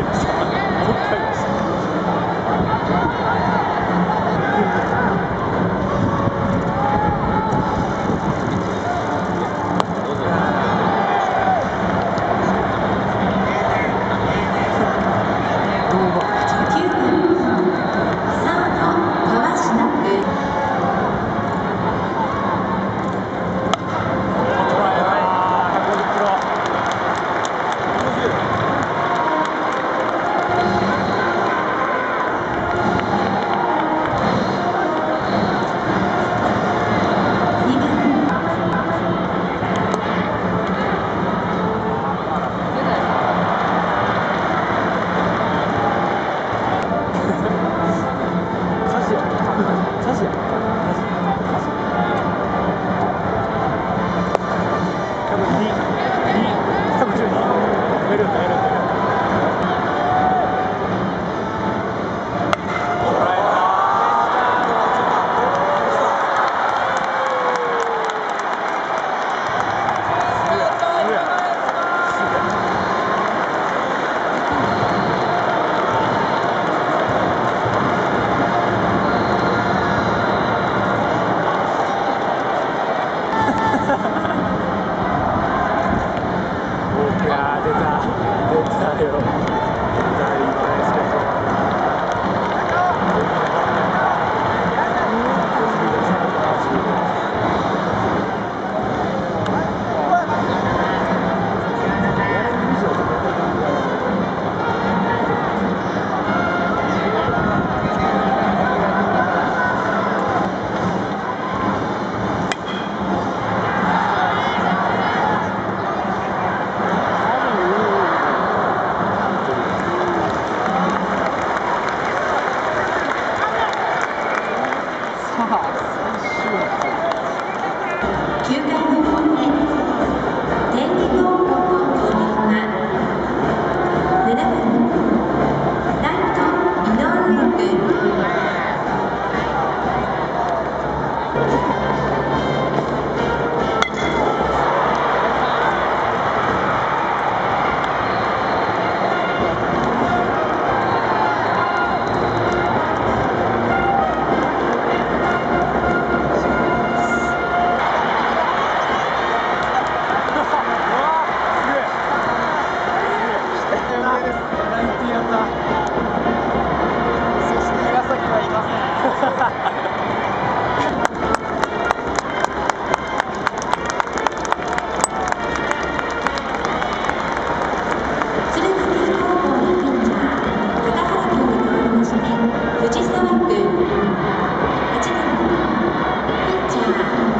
Titans.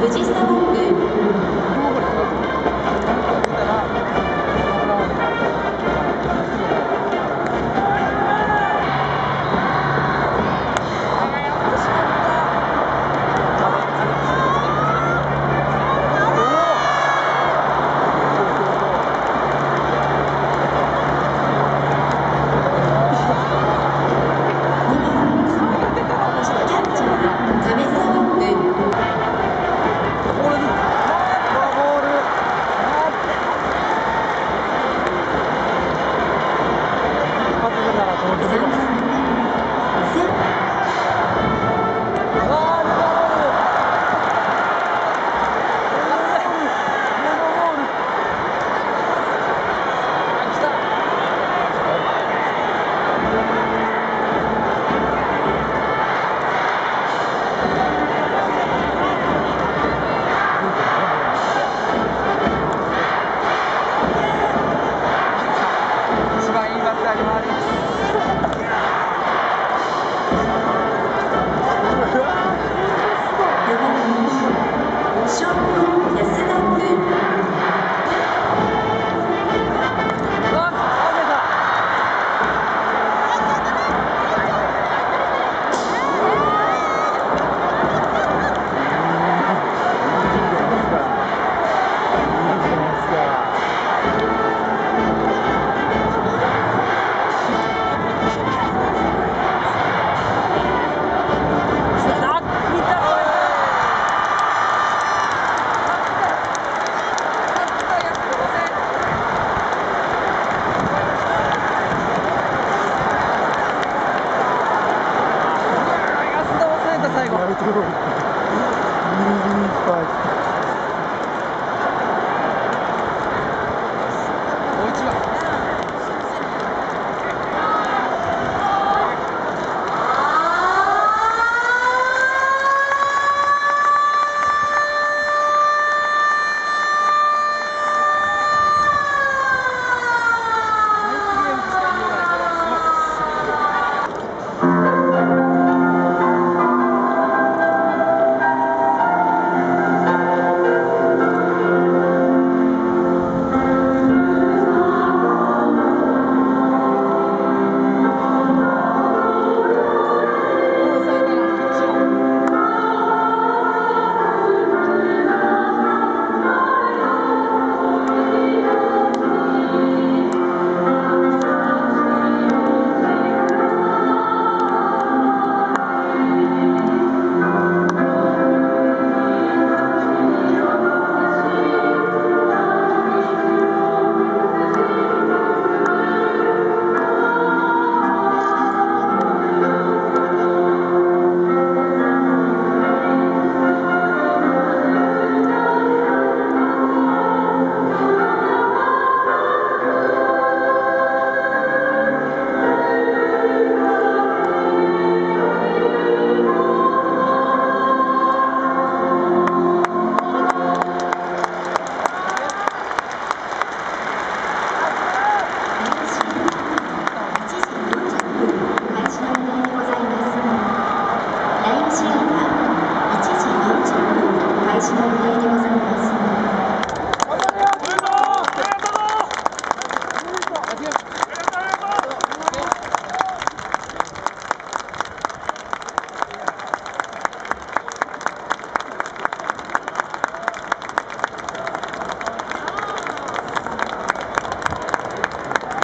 무지사복을